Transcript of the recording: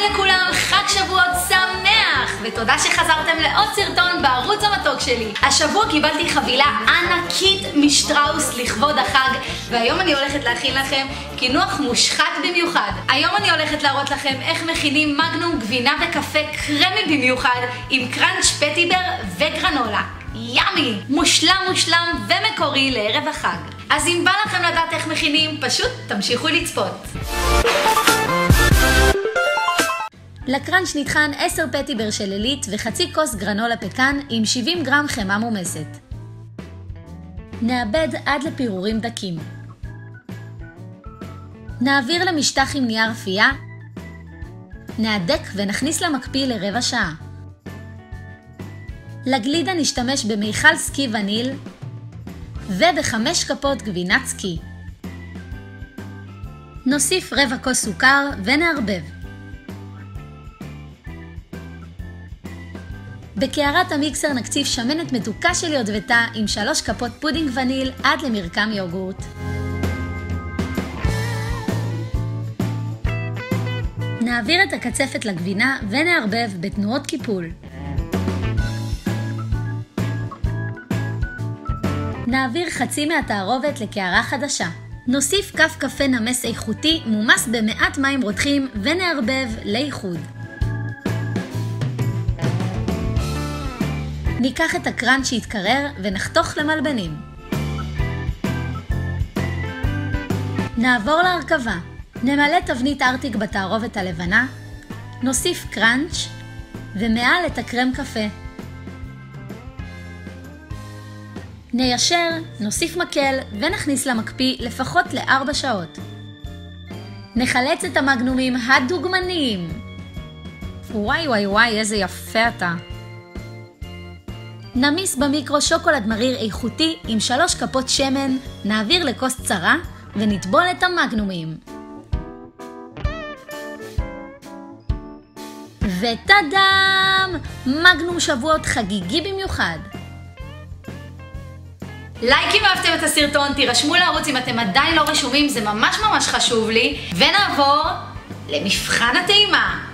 לכולם, חג שבועות שמח! ותודה שחזרתם לעוד סרטון בערוץ המתוק שלי. השבוע קיבלתי חבילה ענקית משטראוס לכבוד החג, והיום אני הולכת להכין לכם קינוח מושחת במיוחד. היום אני הולכת להראות לכם איך מכינים מגנום גבינה וקפה קרמי במיוחד, עם קראנץ' פטיבר וגרנולה. ימי! מושלם מושלם ומקורי לערב החג. אז אם בא לכם לדעת איך מכינים, פשוט תמשיכו לצפות. לקראנץ' נטחן 10 פטיבר של עילית וחצי כוס גרנולה פקן עם 70 גרם חמאה מומסת. נאבד עד לפירורים דקים. נעביר למשטח עם נייר אפייה, נהדק ונכניס למקפיא לרבע שעה. לגלידה נשתמש במיכל סקי וניל ובחמש כפות גבינת סקי. נוסיף רבע כוס סוכר ונערבב. בקערת המיקסר נקציף שמנת מתוקה של יטבתה עם שלוש כפות פודינג וניל עד למרקם יוגורט. נעביר את הקצפת לגבינה ונערבב בתנועות קיפול. נעביר חצי מהתערובת לקערה חדשה. נוסיף כף קפה נמס איכותי מומס במעט מים רותחים ונערבב לאיחוד. ניקח את הקראנץ' שהתקרר ונחתוך למלבנים. נעבור להרכבה. נמלא תבנית ארטיק בתערובת הלבנה, נוסיף קראנץ' ומעל את הקרם קפה. ניישר, נוסיף מקל ונכניס למקפיא לפחות לארבע שעות. נחלץ את המגנומים הדוגמניים. וואי וואי וואי, איזה יפה אתה. נמיס במיקרו שוקולד מריר איכותי עם שלוש כפות שמן, נעביר לכוס צרה ונטבול את המגנומים. וטאדאם! מגנום שבועות חגיגי במיוחד. לייק אם אהבתם את הסרטון, תירשמו לערוץ אם אתם עדיין לא רשומים, זה ממש ממש חשוב לי. ונעבור למבחן הטעימה.